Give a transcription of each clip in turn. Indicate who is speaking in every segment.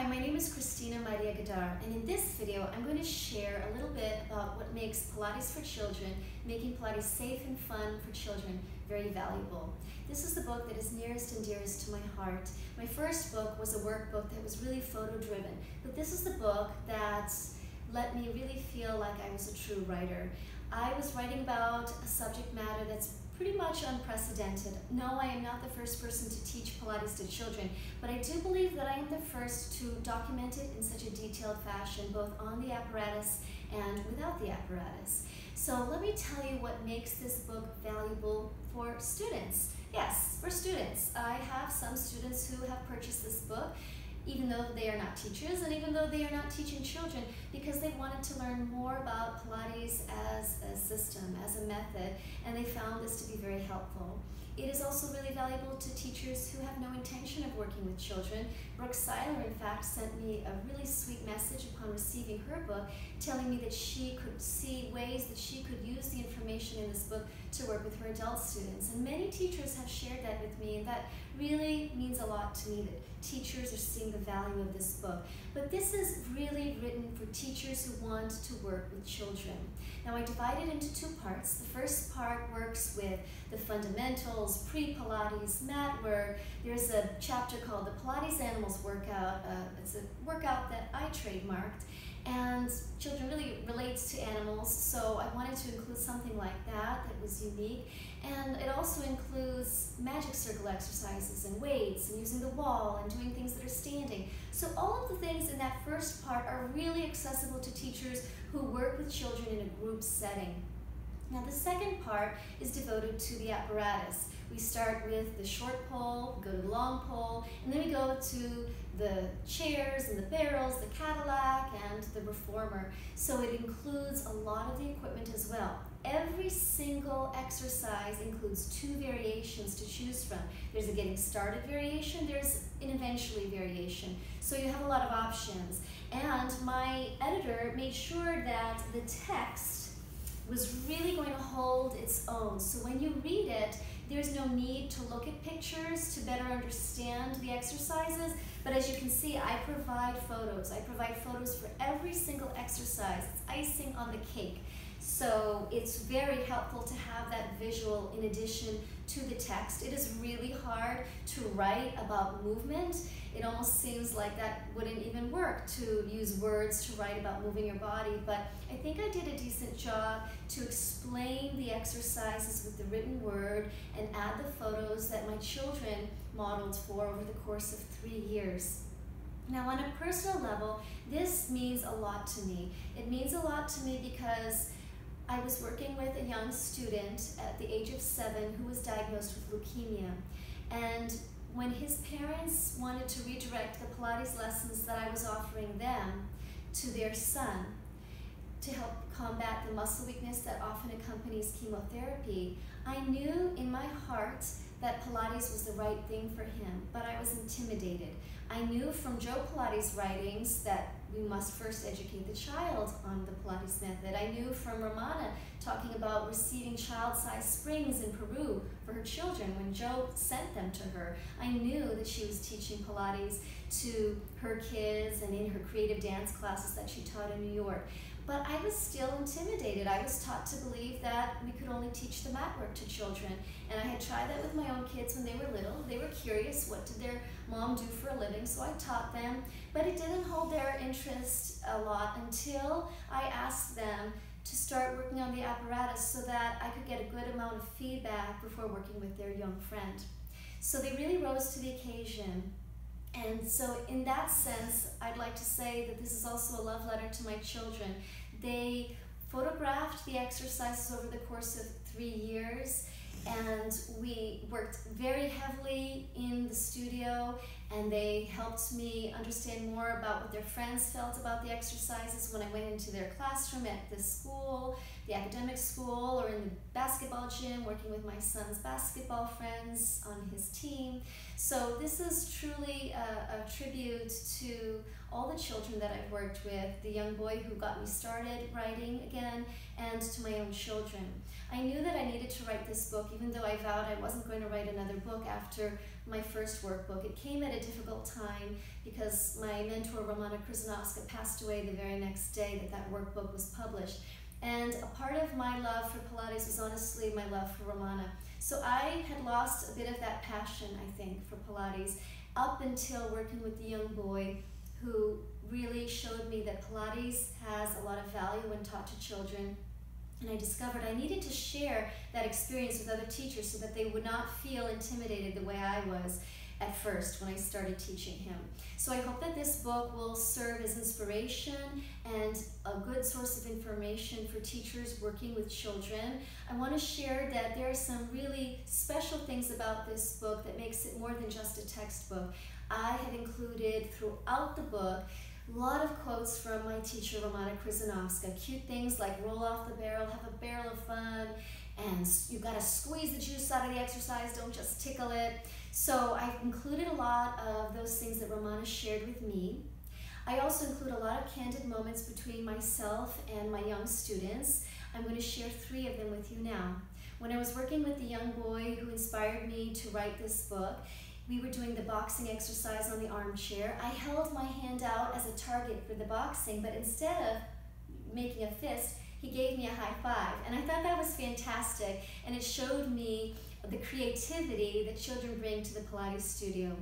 Speaker 1: Hi, my name is Christina Maria Gadar, and in this video, I'm going to share a little bit about what makes Pilates for children, making Pilates safe and fun for children, very valuable. This is the book that is nearest and dearest to my heart. My first book was a workbook that was really photo-driven, but this is the book that let me really feel like I was a true writer. I was writing about a subject matter that's pretty much unprecedented. No, I am not the first person to teach Pilates to children, but I do believe that I am the first to document it in such a detailed fashion, both on the apparatus and without the apparatus. So let me tell you what makes this book valuable for students. Yes, for students. I have some students who have purchased this book even though they are not teachers and even though they are not teaching children because they wanted to learn more about Pilates as a system, as a method, and they found this to be very helpful. It is also really valuable to teachers who have no intention of working with children. Brooke Siler, in fact, sent me a really sweet message upon receiving her book, telling me that she could see ways that she could use the information in this book to work with her adult students. And many teachers have shared that with me, and that really means a lot to me that teachers are seeing the value of this book. But this is really written for teachers who want to work with children. Now I divide it into two parts. The first part works with the fundamentals, pre-Pilates, mat work. There's a chapter called the Pilates Animals Workout. Uh, it's a workout that I trademarked and children really relates to animals so I wanted to include something like that that was unique and it also includes magic circle exercises and weights and using the wall and doing things that are standing so all of the things in that first part are really accessible to teachers who work with children in a group setting now the second part is devoted to the apparatus we start with the short pole, go to the long pole, and then we go to the chairs and the barrels, the Cadillac, and the reformer. So it includes a lot of the equipment as well. Every single exercise includes two variations to choose from. There's a getting started variation, there's an eventually variation. So you have a lot of options. And my editor made sure that the text was really going to hold its own. So when you read it, there's no need to look at pictures to better understand the exercises, but as you can see, I provide photos. I provide photos for every single exercise. It's icing on the cake. So it's very helpful to have that visual in addition to the text. It is really hard to write about movement. It almost seems like that wouldn't even work to use words to write about moving your body, but I think I did a decent job to explain the exercises with the written word and add the photos that my children modeled for over the course of three years. Now, on a personal level, this means a lot to me. It means a lot to me because I was working with a young student at the age of seven who was diagnosed with leukemia. And when his parents wanted to redirect the Pilates lessons that I was offering them to their son to help combat the muscle weakness that often accompanies chemotherapy, I knew in my heart that Pilates was the right thing for him, but I was intimidated. I knew from Joe Pilates' writings that we must first educate the child on the Pilates method. I knew from Romana talking about receiving child-sized springs in Peru for her children when Joe sent them to her. I knew that she was teaching Pilates to her kids and in her creative dance classes that she taught in New York. But I was still intimidated. I was taught to believe that we could only teach the mat work to children. And I had tried that with my own kids when they were little. They were curious, what did their mom do for a living? So I taught them. But it didn't hold their interest a lot until I asked them to start working on the apparatus so that I could get a good amount of feedback before working with their young friend. So they really rose to the occasion. And so in that sense, I'd like to say that this is also a love letter to my children. They photographed the exercises over the course of three years and we worked very heavily in the studio and they helped me understand more about what their friends felt about the exercises when I went into their classroom at the school, the academic school, or in the basketball gym, working with my son's basketball friends on his team. So this is truly a, a tribute to all the children that I've worked with, the young boy who got me started writing again, and to my own children. I knew that I needed to write this book, even though I vowed I wasn't going to write another book after my first workbook. It came at a difficult time because my mentor, Romana Kryzanowska, passed away the very next day that that workbook was published. And a part of my love for Pilates was honestly my love for Romana. So I had lost a bit of that passion, I think, for Pilates up until working with the young boy who really showed me that Pilates has a lot of value when taught to children. And I discovered I needed to share that experience with other teachers so that they would not feel intimidated the way I was at first when I started teaching him. So I hope that this book will serve as inspiration and a good source of information for teachers working with children. I want to share that there are some really special things about this book that makes it more than just a textbook. I have included throughout the book a lot of quotes from my teacher, Romana Kryzanowska. Cute things like roll off the barrel, have a barrel of fun, and "you've gotta squeeze the juice out of the exercise, don't just tickle it. So I've included a lot of those things that Romana shared with me. I also include a lot of candid moments between myself and my young students. I'm going to share three of them with you now. When I was working with the young boy who inspired me to write this book, we were doing the boxing exercise on the armchair. I held my hand out as a target for the boxing, but instead of making a fist, he gave me a high five. And I thought that was fantastic, and it showed me the creativity that children bring to the Pilates studio.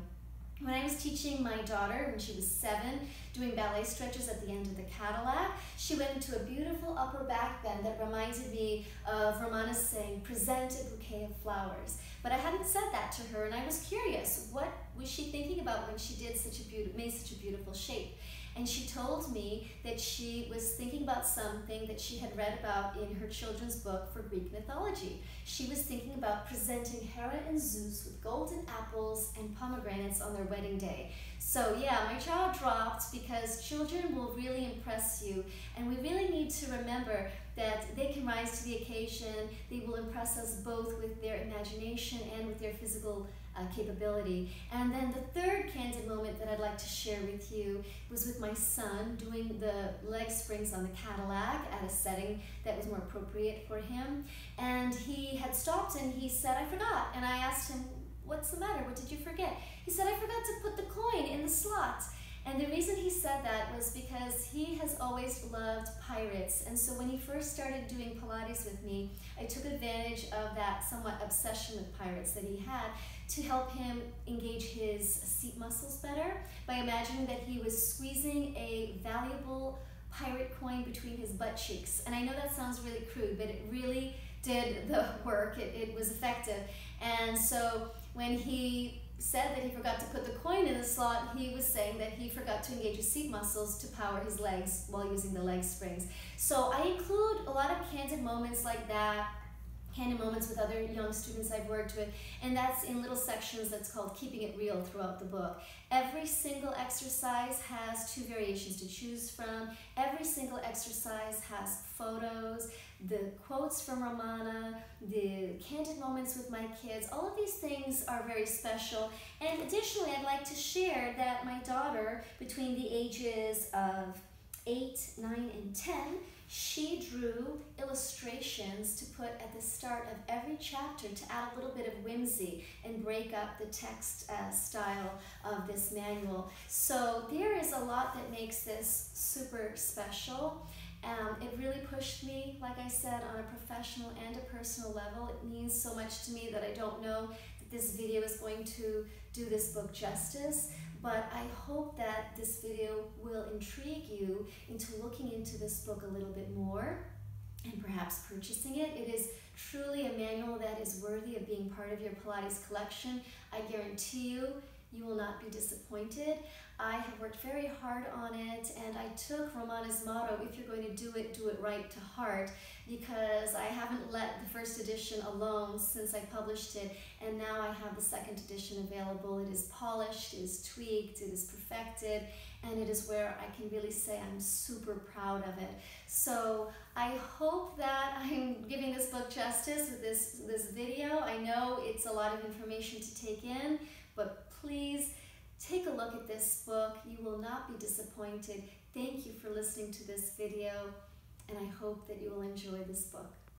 Speaker 1: When I was teaching my daughter when she was seven, doing ballet stretches at the end of the Cadillac, she went into a beautiful upper back bend that reminded me of Romana saying, present a bouquet of flowers. But I hadn't said that to her, and I was curious, what was she thinking about when she did such a made such a beautiful shape? And she told me that she was thinking about something that she had read about in her children's book for Greek mythology. She was thinking about presenting Hera and Zeus with golden apples and pomegranates on their wedding day. So yeah, my jaw dropped because children will really impress you and we really need to remember that they rise to the occasion. They will impress us both with their imagination and with their physical uh, capability. And then the third candid moment that I'd like to share with you was with my son doing the leg springs on the Cadillac at a setting that was more appropriate for him. And he had stopped and he said, I forgot. And I asked him, what's the matter? What did you forget? He said, I forgot to put the coin in the slot. And the reason he said that was because he has always loved pirates. And so when he first started doing Pilates with me, I took advantage of that somewhat obsession with pirates that he had to help him engage his seat muscles better by imagining that he was squeezing a valuable pirate coin between his butt cheeks. And I know that sounds really crude, but it really did the work. It, it was effective. And so when he said that he forgot to put the coin in the slot, he was saying that he forgot to engage his seat muscles to power his legs while using the leg springs. So I include a lot of candid moments like that, candid moments with other young students I've worked with, and that's in little sections that's called Keeping It Real throughout the book. Every single exercise has two variations to choose from. Every single exercise has photos, the quotes from Romana, the candid moments with my kids, all of these things are very special. And additionally, I'd like to share that my daughter, between the ages of 8, 9, and 10, she drew illustrations to put at the start of every chapter to add a little bit of whimsy and break up the text uh, style of this manual. So there is a lot that makes this super special. Um, it really pushed me, like I said, on a professional and a personal level. It means so much to me that I don't know this video is going to do this book justice, but I hope that this video will intrigue you into looking into this book a little bit more and perhaps purchasing it. It is truly a manual that is worthy of being part of your Pilates collection. I guarantee you, you will not be disappointed. I have worked very hard on it and I took Romana's motto, if you're going to do it, do it right to heart because I haven't let the first edition alone since I published it and now I have the second edition available. It is polished, it is tweaked, it is perfected and it is where I can really say I'm super proud of it. So I hope that I'm giving this book justice with this, this video. I know it's a lot of information to take in, but please Take a look at this book. You will not be disappointed. Thank you for listening to this video, and I hope that you will enjoy this book.